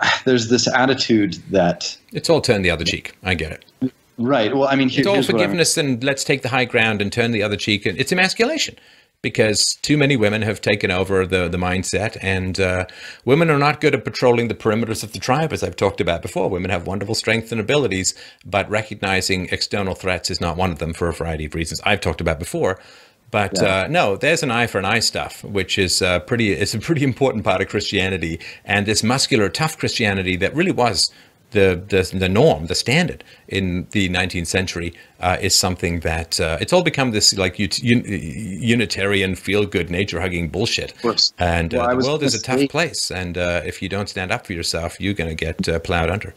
uh, there's this attitude that it's all turn the other cheek. I get it. Right. Well, I mean, here, it's all forgiveness and let's take the high ground and turn the other cheek. And it's emasculation because too many women have taken over the, the mindset and uh, women are not good at patrolling the perimeters of the tribe as i've talked about before women have wonderful strengths and abilities but recognizing external threats is not one of them for a variety of reasons i've talked about before but yeah. uh, no, there's an eye for an eye stuff, which is uh, pretty. It's a pretty important part of Christianity, and this muscular, tough Christianity that really was the, the, the norm, the standard in the 19th century uh, is something that uh, it's all become this like un- Unitarian feel good nature hugging bullshit. And uh, well, the world is a tough place. And uh, if you don't stand up for yourself, you're going to get uh, plowed under.